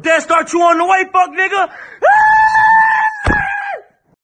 Death start you on the way, fuck nigga.